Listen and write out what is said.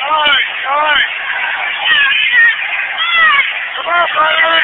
Come on, buddy!